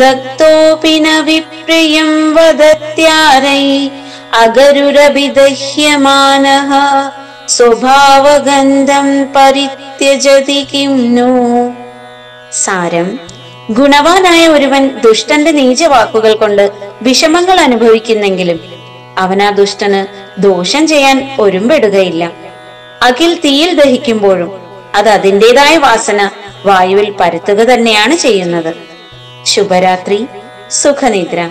ദത്തോപി ന വിപ്രിയം വദത്യാരൈ അഗരുരഭിദഹ്യമാനഃ സ്വഭാവഗന്ധം പരിത്യജതി Kim no സാരം ഗുണവാനായ ഒരുവൻ ദുഷ്ടന്റെ നീചവാക്കുകൾ കൊണ്ട് വിഷമങ്ങൾ അനുഭവിക്കുന്നെങ്കിലും അവനാ ദുഷ്ടന് ദോഷം ചെയ്യാൻ ഒരുമ്പെടുകയില്ല. അഖിൽ തീയിൽ ദഹിക്കുമ്പോഴും അത് അതിന്റെതായ വാസന വായുവിൽ പരത്തുക തന്നെയാണ് ചെയ്യുന്നത്. ശുഭരാത്രി സുഖനിദ്ര.